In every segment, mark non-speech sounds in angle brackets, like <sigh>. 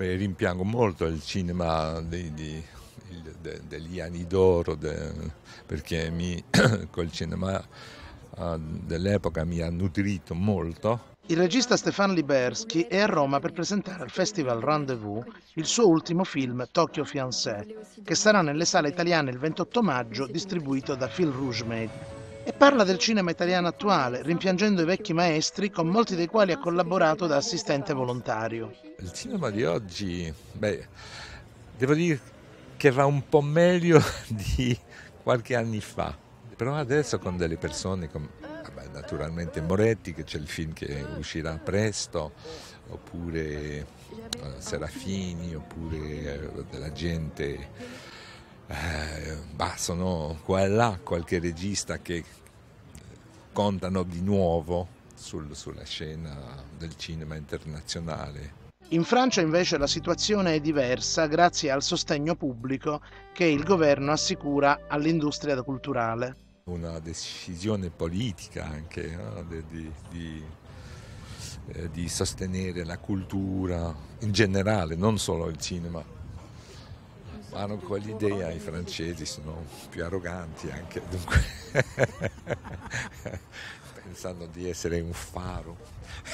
Beh, rimpiango molto il cinema dei, di, de, degli anni d'oro de, perché mi, <coughs> col cinema uh, dell'epoca mi ha nutrito molto. Il regista Stefan Liberski è a Roma per presentare al Festival Rendezvous il suo ultimo film Tokyo Fiancé, che sarà nelle sale italiane il 28 maggio, distribuito da Phil Rouge e parla del cinema italiano attuale, rimpiangendo i vecchi maestri con molti dei quali ha collaborato da assistente volontario. Il cinema di oggi, beh, devo dire che va un po' meglio <laughs> di qualche anno fa, però adesso con delle persone come naturalmente Moretti, che c'è il film che uscirà presto, oppure uh, Serafini, oppure uh, della gente eh, bah, sono qua e là qualche regista che contano di nuovo sul, sulla scena del cinema internazionale. In Francia invece la situazione è diversa grazie al sostegno pubblico che il governo assicura all'industria culturale. Una decisione politica anche no? di, di, di, eh, di sostenere la cultura in generale, non solo il cinema hanno quell'idea, i francesi sono più arroganti anche, dunque, <laughs> pensando di essere un faro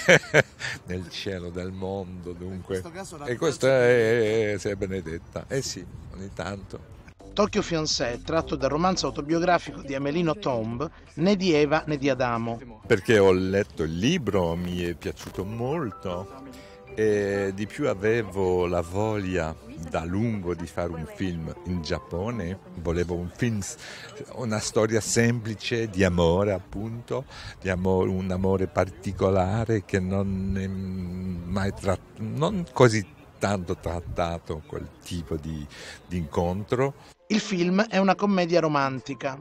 <laughs> nel cielo del mondo, dunque. E questa è, è, benedetta, eh sì, ogni tanto. Tokyo Fiancé, tratto dal romanzo autobiografico di Amelino Tomb, né di Eva né di Adamo. Perché ho letto il libro, mi è piaciuto molto e di più avevo la voglia da lungo di fare un film in Giappone, volevo un film, una storia semplice di amore appunto, di amore, un amore particolare che non è mai trattato, non così tanto trattato quel tipo di, di incontro. Il film è una commedia romantica.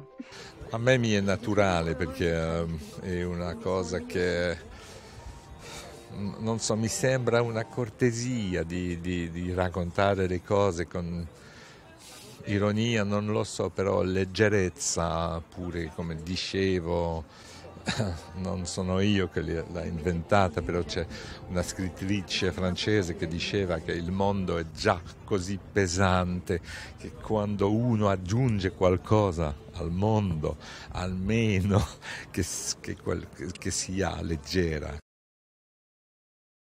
A me mi è naturale perché uh, è una cosa che non so, mi sembra una cortesia di, di, di, raccontare le cose con ironia, non lo so, però leggerezza pure, come dicevo, <laughs> non sono io che l'ho inventata, però c'è una scrittrice francese che diceva che il mondo è già così pesante che quando uno aggiunge qualcosa al mondo, almeno <laughs> che, che, che sia leggera.